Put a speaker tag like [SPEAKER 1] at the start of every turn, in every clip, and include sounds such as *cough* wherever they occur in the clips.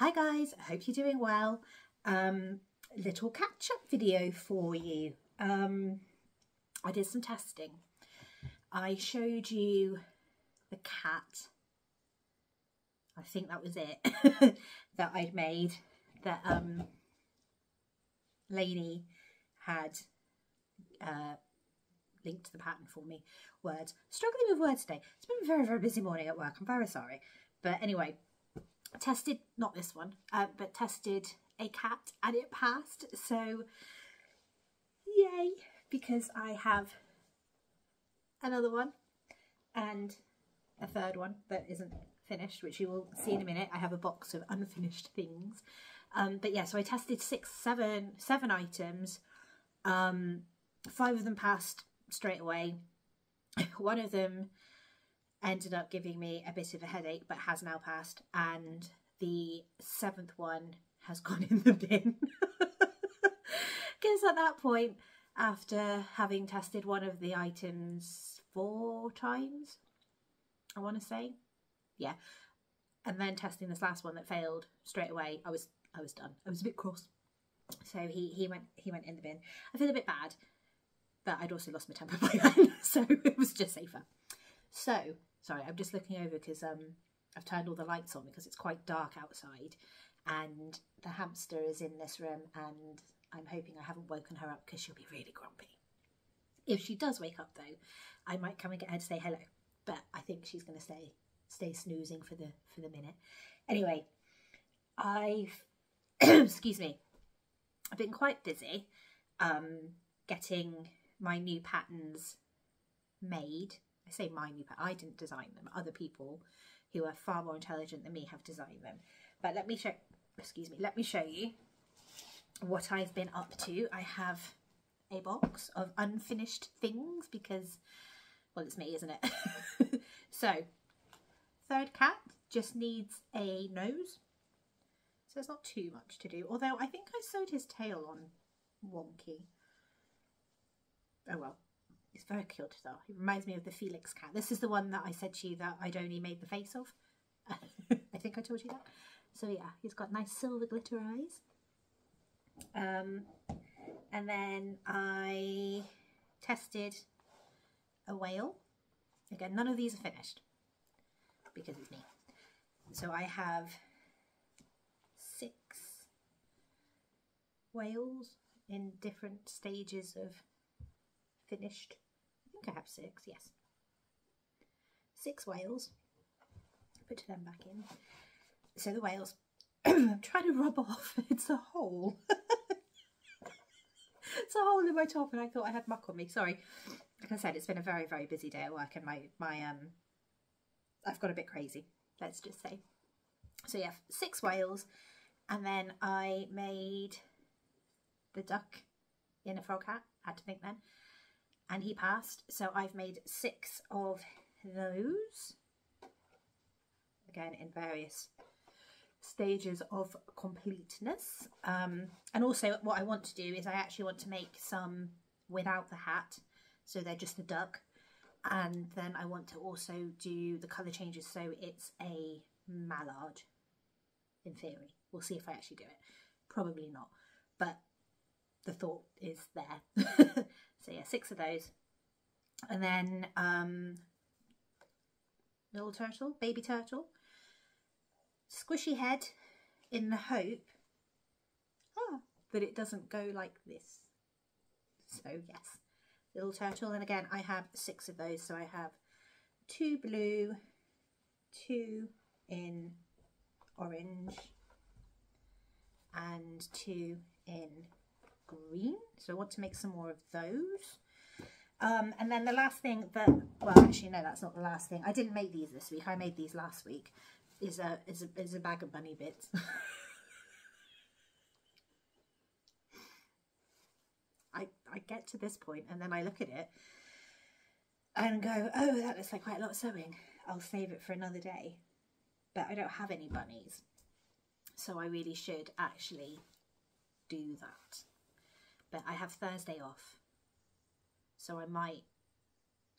[SPEAKER 1] Hi guys, I hope you're doing well. Um, little catch up video for you. Um, I did some testing. I showed you the cat. I think that was it *laughs* that I'd made that um, Lainey had uh, linked to the pattern for me. Words. Struggling with words today. It's been a very, very busy morning at work. I'm very sorry. But anyway, tested, not this one, uh, but tested a cat and it passed. So, yay, because I have another one and a third one that isn't finished, which you will see in a minute. I have a box of unfinished things. Um, but yeah, so I tested six, seven, seven items. Um, five of them passed straight away. *laughs* One of them ended up giving me a bit of a headache, but has now passed. And the seventh one has *laughs* gone in the bin. Because at that point, after having tested one of the items four times, I want to say, yeah, and then testing this last one that failed straight away, I was I was done. I was a bit cross. So he he went he went in the bin. I feel a bit bad, but I'd also lost my temper *laughs* by then, so it was just safer. So sorry, I'm just looking over because um I've turned all the lights on because it's quite dark outside, and the hamster is in this room, and I'm hoping I haven't woken her up because she'll be really grumpy. If she does wake up though, I might come and get her to say hello, but I think she's going to stay stay snoozing for the for the minute. Anyway, I've *clears throat* excuse me, I've been quite busy um, getting my new patterns made. I say my new pattern, I didn't design them. Other people who are far more intelligent than me have designed them. But let me show, excuse me, let me show you what I've been up to. I have a box of unfinished things because, well, it's me, isn't it? *laughs* so, third cat just needs a nose. So it's not too much to do. Although I think I sewed his tail on wonky. Oh well, it's very cute though. It reminds me of the Felix cat. This is the one that I said to you that I'd only made the face of. *laughs* I think I told you that. So yeah, he's got nice silver glitter eyes. Um, and then I tested a whale. Again, none of these are finished because it's me. So I have six whales in different stages of finished. I think I have six, yes. Six whales. Put them back in. So the whales, *clears throat* I'm trying to rub off, *laughs* it's a hole. *laughs* it's a hole in my top and I thought I had muck on me, sorry. Like I said, it's been a very, very busy day at work and my, my um, I've got a bit crazy, let's just say. So yeah, six whales and then I made the duck in a frog hat, had to think then and he passed. So I've made six of those. Again, in various stages of completeness. Um, and also what I want to do is I actually want to make some without the hat. So they're just the duck. And then I want to also do the colour changes so it's a mallard in theory. We'll see if I actually do it. Probably not. But the thought is there. *laughs* so yeah, six of those. And then um, little turtle, baby turtle. Squishy head in the hope ah, that it doesn't go like this. So yes, little turtle. And again, I have six of those. So I have two blue, two in orange, and two in green. So I want to make some more of those. Um, and then the last thing that, well, actually, no, that's not the last thing. I didn't make these this week. I made these last week. Is a is a is a bag of bunny bits. *laughs* I I get to this point and then I look at it and go, oh, that looks like quite a lot of sewing. I'll save it for another day. But I don't have any bunnies, so I really should actually do that but I have Thursday off. So I might,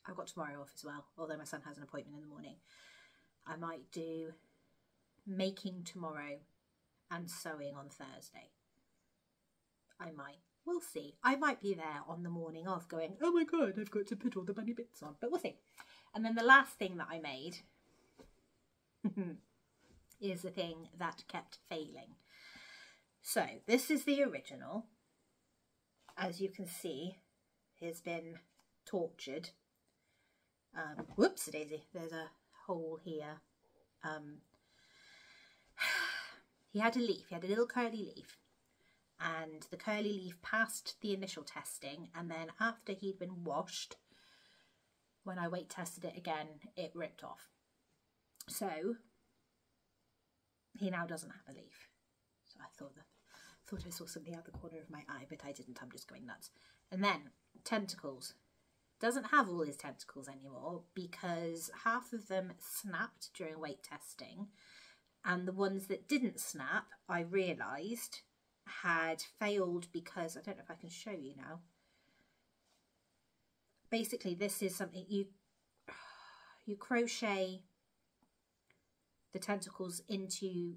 [SPEAKER 1] I've got tomorrow off as well, although my son has an appointment in the morning. I might do making tomorrow and sewing on Thursday. I might. We'll see. I might be there on the morning of going, oh my god, I've got to put all the bunny bits on. But we'll see. And then the last thing that I made *laughs* is the thing that kept failing. So this is the original. As you can see, has been tortured. Um, whoops, daisy. There's a hole here. Um, *sighs* he had a leaf. He had a little curly leaf. And the curly leaf passed the initial testing. And then after he'd been washed, when I weight tested it again, it ripped off. So he now doesn't have a leaf. So I thought that thought I saw something out the corner of my eye, but I didn't. I'm just going nuts. And then tentacles. Doesn't have all his tentacles anymore because half of them snapped during weight testing. And the ones that didn't snap, I realised had failed because I don't know if I can show you now. Basically, this is something you *sighs* you crochet the tentacles into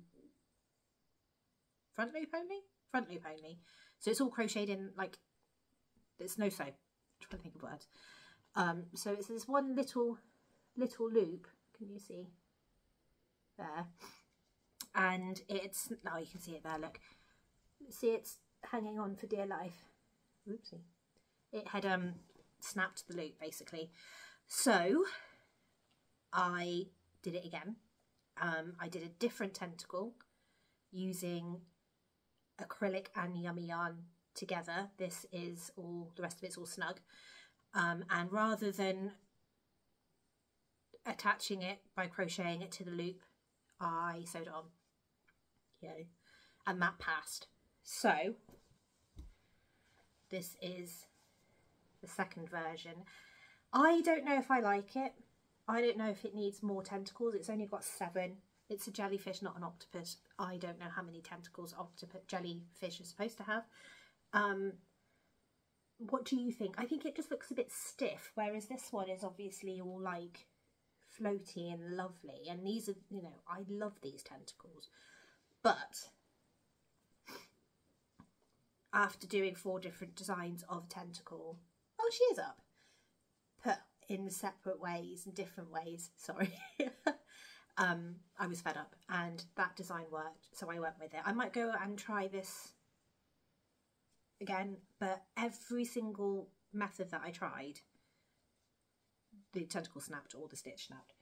[SPEAKER 1] front loop only, front loop only. So it's all crocheted in like there's no sew. I'm trying to think of words. Um, so it's this one little little loop. Can you see there? And it's now oh, you can see it there. Look, see it's hanging on for dear life. Oopsie. It had um snapped the loop basically. So I did it again. Um, I did a different tentacle using acrylic and yummy yarn together. This is all, the rest of it's all snug. Um, and rather than attaching it by crocheting it to the loop, I sewed on. Yeah, and that passed. So this is the second version. I don't know if I like it. I don't know if it needs more tentacles. It's only got seven. It's a jellyfish, not an octopus. I don't know how many tentacles octopus jellyfish are supposed to have. Um, what do you think? I think it just looks a bit stiff, whereas this one is obviously all like floaty and lovely. And these are, you know, I love these tentacles. But after doing four different designs of tentacle, oh, she is up, put in separate ways and different ways, sorry. *laughs* um, I was fed up and that design worked, so I went with it. I might go and try this again, but every single method that I tried, the tentacle snapped or the stitch snapped.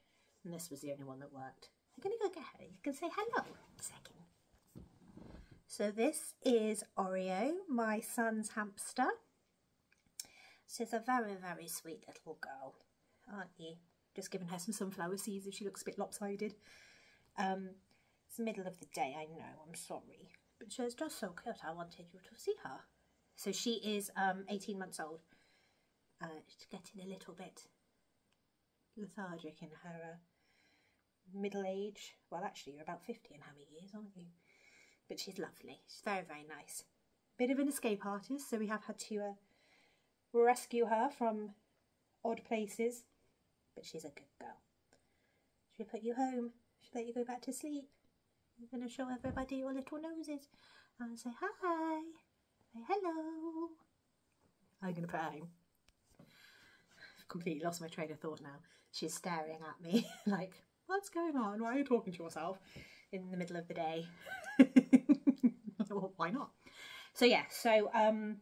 [SPEAKER 1] And this was the only one that worked. I'm going to go get her. You can say hello second. So this is Oreo, my son's hamster. She's a very, very sweet little girl, aren't you? Just giving her some sunflower seeds if she looks a bit lopsided. Um, it's the middle of the day, I know, I'm sorry. But she just so cute, I wanted you to see her. So she is um, 18 months old. Uh, she's getting a little bit lethargic in her uh, middle age. Well, actually, you're about 50 in how many years, aren't you? But she's lovely. She's very, very nice. Bit of an escape artist, so we have had to uh, rescue her from odd places. But she's a good girl. She'll put you home. She'll let you go back to sleep. You're going to show everybody your little noses and say hi. Say hello. I'm going to put home. I've completely lost my train of thought now. She's staring at me *laughs* like, what's going on? Why are you talking to yourself in the middle of the day? *laughs* well, why not? So yeah, so um,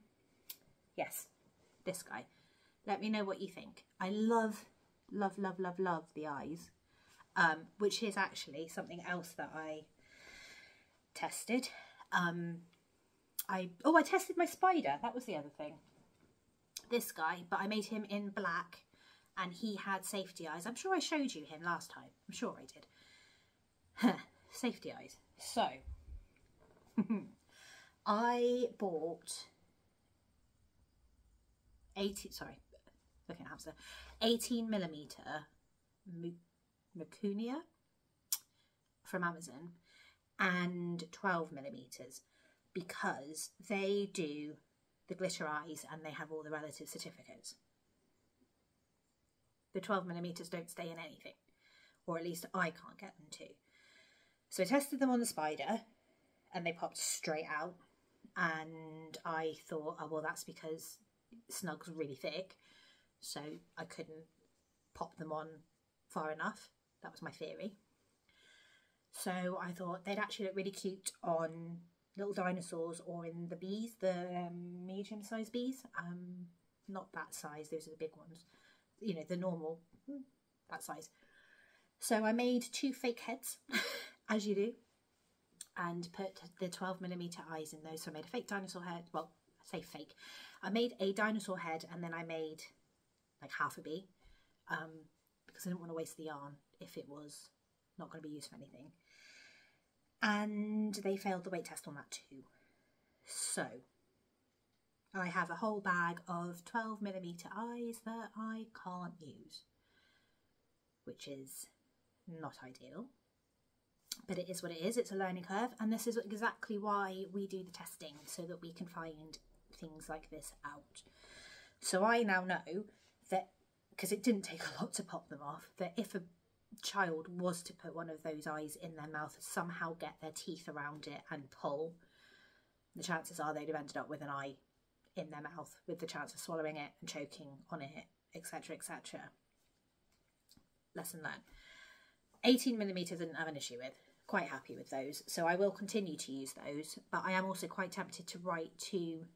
[SPEAKER 1] yes, this guy. Let me know what you think. I love, love, love, love, love the eyes, um, which is actually something else that I tested. Um, I Oh, I tested my spider. That was the other thing. This guy, but I made him in black and he had safety eyes. I'm sure I showed you him last time. I'm sure I did. *laughs* safety eyes. So, *laughs* I bought 80, sorry, looking at hamster, 18 millimeter Mucunia from Amazon and 12 millimeters because they do the glitter eyes and they have all the relative certificates. The 12 millimeters don't stay in anything, or at least I can't get them to. So I tested them on the spider and they popped straight out. And I thought, oh, well, that's because Snug's really thick. So I couldn't pop them on far enough. That was my theory. So I thought they'd actually look really cute on little dinosaurs or in the bees, the um, medium sized bees. Um, not that size, those are the big ones. You know, the normal, hmm, that size. So I made two fake heads, *laughs* as you do, and put the 12 millimeter eyes in those. So I made a fake dinosaur head. Well, I say fake. I made a dinosaur head and then I made like half a bee um, because I didn't want to waste the yarn if it was not going to be used for anything. And they failed the weight test on that too. So I have a whole bag of 12 millimeter eyes that I can't use, which is not ideal. But it is what it is, it's a learning curve, and this is exactly why we do the testing so that we can find things like this out. So I now know that, because it didn't take a lot to pop them off, that if a child was to put one of those eyes in their mouth, somehow get their teeth around it and pull, the chances are they'd have ended up with an eye in their mouth with the chance of swallowing it and choking on it, etc. etc. Lesson learned. 18 millimeters didn't have an issue with. Quite happy with those. So I will continue to use those, but I am also quite tempted to write to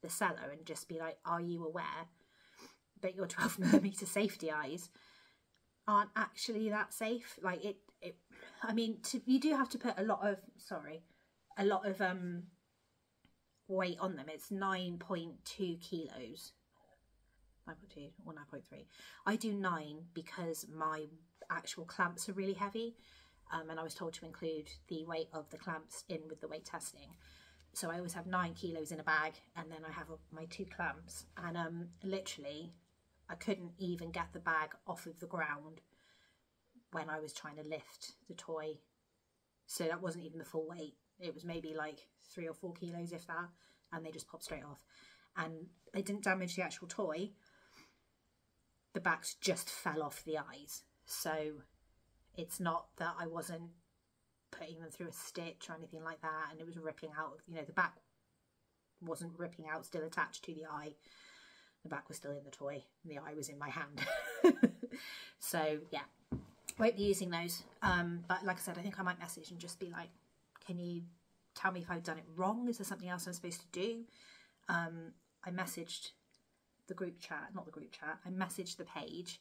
[SPEAKER 1] the seller and just be like, are you aware that your 12 *laughs* millimeter safety eyes aren't actually that safe? Like it, it I mean, to, you do have to put a lot of, sorry, a lot of um weight on them. It's 9.2 kilos. 9.2 or 9.3. I do 9 because my actual clamps are really heavy um, and I was told to include the weight of the clamps in with the weight testing. So I always have 9 kilos in a bag and then I have my two clamps and um, literally I couldn't even get the bag off of the ground when I was trying to lift the toy. So that wasn't even the full weight. It was maybe like three or four kilos, if that, and they just popped straight off. And they didn't damage the actual toy. The backs just fell off the eyes. So it's not that I wasn't putting them through a stitch or anything like that and it was ripping out, you know, the back wasn't ripping out, still attached to the eye. The back was still in the toy and the eye was in my hand. *laughs* so yeah, won't be using those. Um, but like I said, I think I might message and just be like, can you tell me if I've done it wrong? Is there something else I'm supposed to do? Um, I messaged the group chat, not the group chat, I messaged the page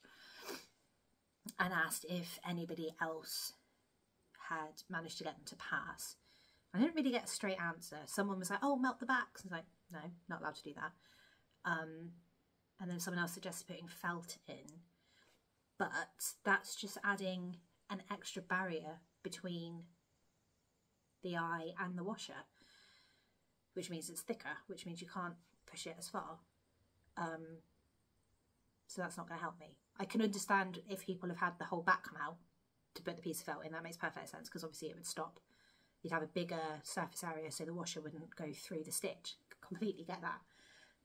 [SPEAKER 1] and asked if anybody else had managed to get them to pass. I didn't really get a straight answer. Someone was like, oh, melt the backs. I was like, no, not allowed to do that. Um, and then someone else suggested putting felt in. But that's just adding an extra barrier between the eye and the washer, which means it's thicker, which means you can't push it as far. Um, so that's not going to help me. I can understand if people have had the whole back come out to put the piece of felt in. That makes perfect sense because obviously it would stop. You'd have a bigger surface area so the washer wouldn't go through the stitch. Completely get that.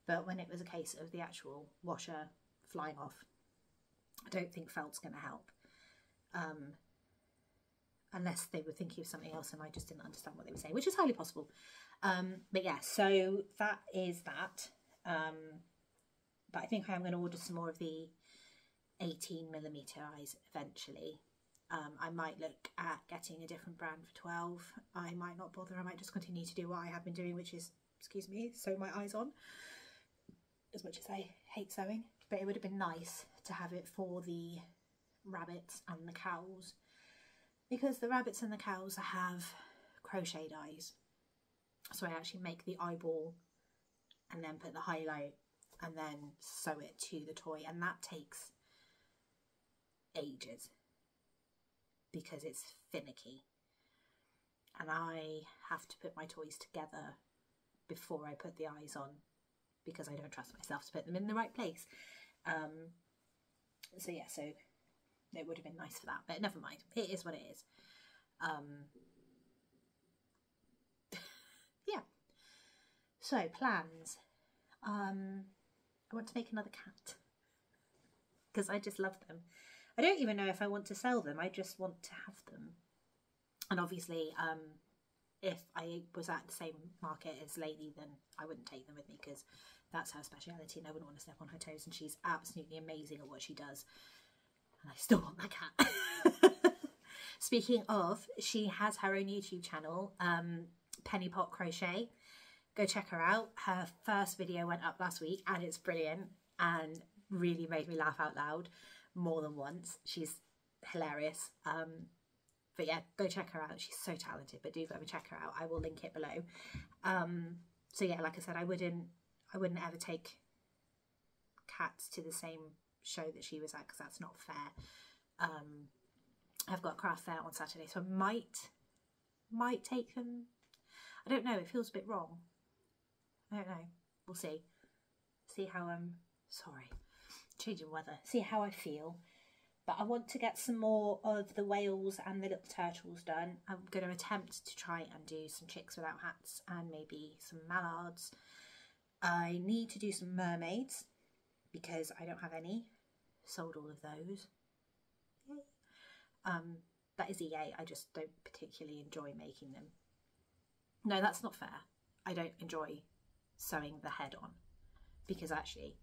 [SPEAKER 1] But when it was a case of the actual washer flying off, I don't think felt's going to help. Um, unless they were thinking of something else and I just didn't understand what they were saying, which is highly possible. Um, but yeah, so that is that. Um, but I think I am going to order some more of the 18 millimeter eyes eventually. Um, I might look at getting a different brand for 12. I might not bother. I might just continue to do what I have been doing, which is, excuse me, sew my eyes on. As much as I hate sewing. But it would have been nice to have it for the rabbits and the cows. Because the rabbits and the cows have crocheted eyes. So I actually make the eyeball and then put the highlight and then sew it to the toy. And that takes ages because it's finicky. And I have to put my toys together before I put the eyes on because I don't trust myself to put them in the right place. Um, so yeah, so it would have been nice for that, but never mind. It is what it is. Um, *laughs* yeah. So plans. Um, I want to make another cat *laughs* because I just love them. I don't even know if I want to sell them. I just want to have them. And obviously, um, if I was at the same market as Lady, then I wouldn't take them with me because that's her speciality and I wouldn't want to step on her toes. And she's absolutely amazing at what she does. And I still want that cat. *laughs* Speaking of, she has her own YouTube channel, um, Penny Pot Crochet. Go check her out. Her first video went up last week and it's brilliant and really made me laugh out loud more than once. She's hilarious. Um, but yeah, go check her out. She's so talented, but do go and check her out. I will link it below. Um, so yeah, like I said, I wouldn't, I wouldn't ever take cats to the same show that she was at because that's not fair. Um, I've got craft fair on Saturday, so I might, might take them. I don't know. It feels a bit wrong. I don't know. We'll see. See how I'm. um. Sorry, changing weather. See how I feel. But I want to get some more of the whales and the little turtles done. I'm going to attempt to try and do some chicks without hats and maybe some mallards. I need to do some mermaids because I don't have any. Sold all of those. Yay. Um, that is EA. I just don't particularly enjoy making them. No, that's not fair. I don't enjoy sewing the head on because actually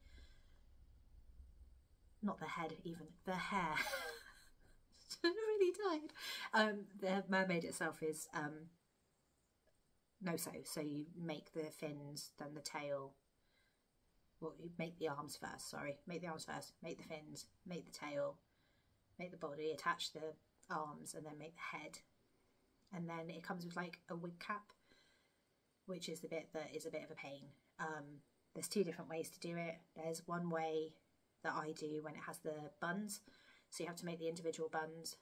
[SPEAKER 1] not the head even, the hair. *laughs* Really tired. Um, the mermaid itself is um, no so. so you make the fins, then the tail. Well, you make the arms first. Sorry, make the arms first. Make the fins. Make the tail. Make the body. Attach the arms, and then make the head. And then it comes with like a wig cap, which is the bit that is a bit of a pain. Um, there's two different ways to do it. There's one way that I do when it has the buns. So you have to make the individual buns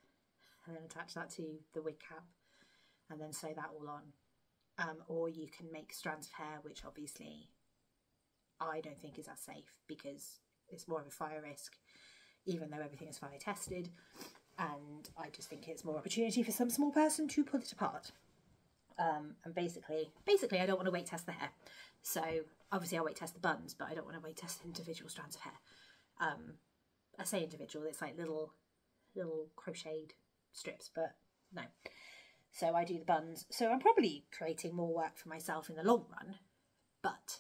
[SPEAKER 1] and then attach that to the wig cap and then sew that all on. Um, or you can make strands of hair, which obviously I don't think is as safe because it's more of a fire risk, even though everything is fire tested. And I just think it's more opportunity for some small person to pull it apart. Um, and basically, basically, I don't want to weight test the hair. So obviously, I'll weight test the buns, but I don't want to weight test individual strands of hair um, I say individual, it's like little, little crocheted strips, but no. So I do the buns. So I'm probably creating more work for myself in the long run, but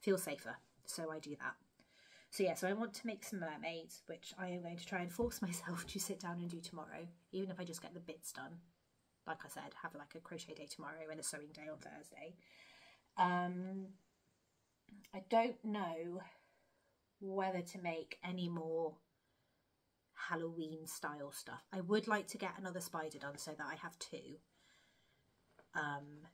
[SPEAKER 1] feel safer. So I do that. So yeah, so I want to make some mermaids, which I am going to try and force *laughs* myself to sit down and do tomorrow, even if I just get the bits done. Like I said, have like a crochet day tomorrow and a sewing day on Thursday. Um, I don't know whether to make any more Halloween style stuff. I would like to get another spider done so that I have two. Um,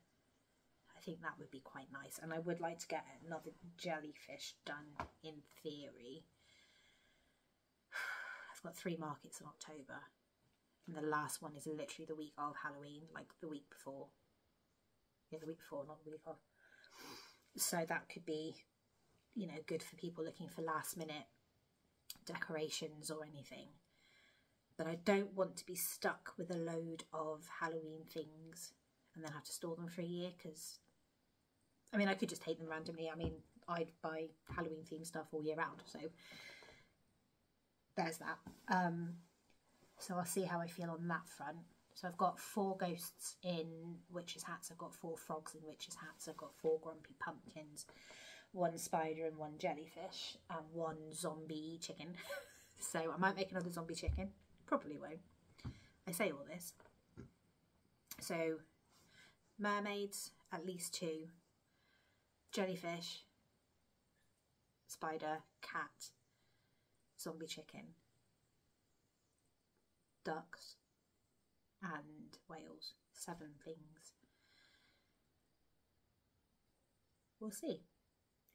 [SPEAKER 1] I think that would be quite nice. And I would like to get another jellyfish done in theory. *sighs* I've got three markets in October. And the last one is literally the week of Halloween, like the week before. Yeah, the week before, not the week of so that could be you know good for people looking for last minute decorations or anything. But I don't want to be stuck with a load of Halloween things and then have to store them for a year because I mean I could just take them randomly. I mean I'd buy Halloween themed stuff all year round so there's that. Um, so I'll see how I feel on that front so I've got four ghosts in witches' hats. I've got four frogs in witches' hats. I've got four grumpy pumpkins, one spider and one jellyfish, and one zombie chicken. *laughs* so I might make another zombie chicken. Probably won't. I say all this. So mermaids, at least two. Jellyfish, spider, cat, zombie chicken, ducks, and whales. Seven things. We'll see.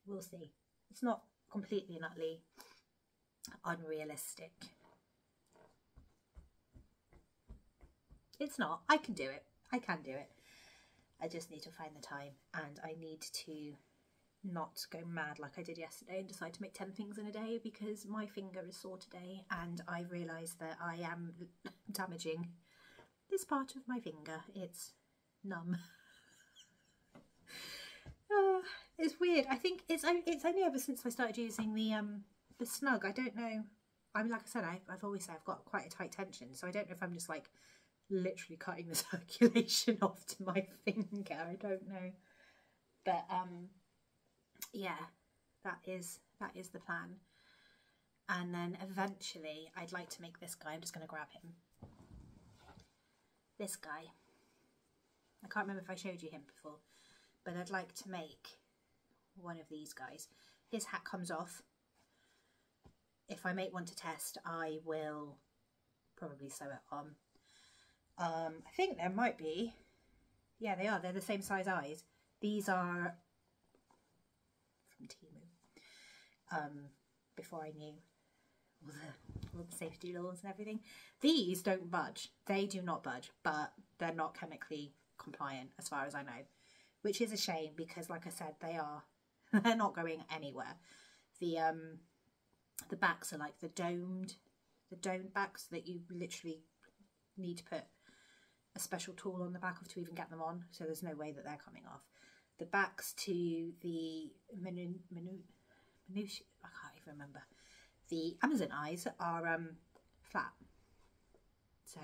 [SPEAKER 1] We'll see. It's not completely and utterly unrealistic. It's not. I can do it. I can do it. I just need to find the time and I need to not go mad like I did yesterday and decide to make 10 things in a day because my finger is sore today and I realise that I am *laughs* damaging this part of my finger. It's numb. uh, *laughs* it's weird. I think it's it's only ever since I started using the um the snug. I don't know. I mean, like I said, I, I've always said I've got quite a tight tension, so I don't know if I'm just like literally cutting the *laughs* circulation off to my *laughs* finger. I don't know. But um yeah, that is that is the plan. And then eventually I'd like to make this guy, I'm just gonna grab him. This guy. I can't remember if I showed you him before, but I'd like to make one of these guys. His hat comes off. If I make one to test, I will probably sew it on. Um, I think there might be, yeah, they are. They're the same size eyes. These are from Temu. Um, before I knew all the, all the safety laws and everything. These don't budge. They do not budge, but they're not chemically compliant as far as I know, which is a shame because, like I said, they are. *laughs* they're not going anywhere. The um, the backs are like the domed, the domed backs that you literally need to put a special tool on the back of to even get them on. So there's no way that they're coming off. The backs to the menu, menu, menu I can't even remember. The Amazon eyes are um, flat. So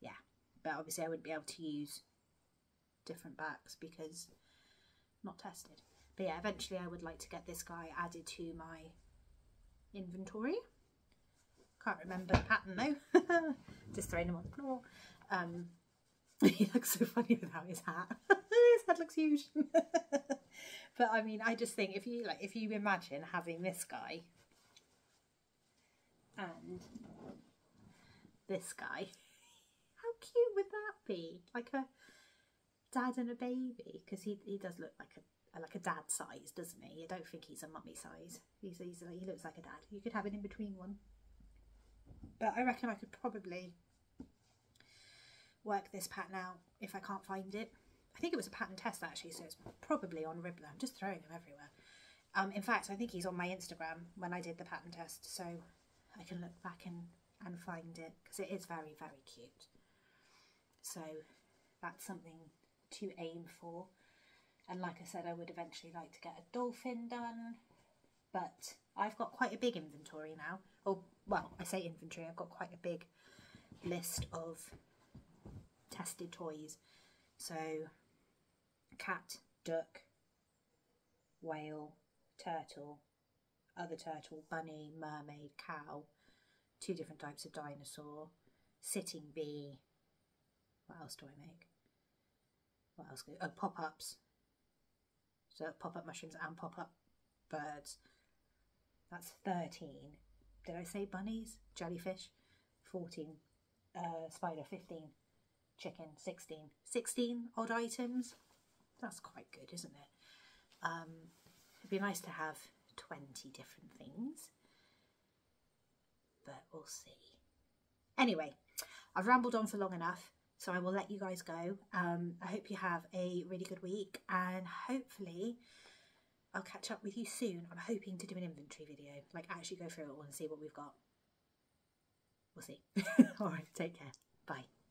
[SPEAKER 1] yeah, but obviously I wouldn't be able to use different backs because not tested. But yeah, eventually I would like to get this guy added to my inventory. Can't remember the pattern though. *laughs* Just throwing him on the floor. Um, *laughs* he looks so funny without his hat. *laughs* looks huge. *laughs* but I mean, I just think if you like, if you imagine having this guy and this guy, *laughs* how cute would that be? Like a dad and a baby, because he he does look like a like a dad size, doesn't he? I don't think he's a mummy size. He's, he's he looks like a dad. You could have an in between one. But I reckon I could probably work this pattern out if I can't find it. I think it was a pattern test actually, so it's probably on Ribblr. I'm just throwing them everywhere. Um, in fact, I think he's on my Instagram when I did the pattern test, so I can look back and, and find it because it is very, very cute. So that's something to aim for. And like I said, I would eventually like to get a dolphin done, but I've got quite a big inventory now. Oh, well, I say inventory, I've got quite a big list of tested toys. So cat, duck, whale, turtle, other turtle, bunny, mermaid, cow, two different types of dinosaur, sitting bee. What else do I make? What else? Oh, pop-ups. So pop-up mushrooms and pop-up birds. That's 13. Did I say bunnies? Jellyfish? 14. Uh, spider, 15 chicken, 16. 16 odd items. That's quite good, isn't it? Um, it'd be nice to have 20 different things. But we'll see. Anyway, I've rambled on for long enough, so I will let you guys go. Um, I hope you have a really good week and hopefully I'll catch up with you soon. I'm hoping to do an inventory video, like actually go through it all and see what we've got. We'll see. *laughs* Alright, take care. Bye.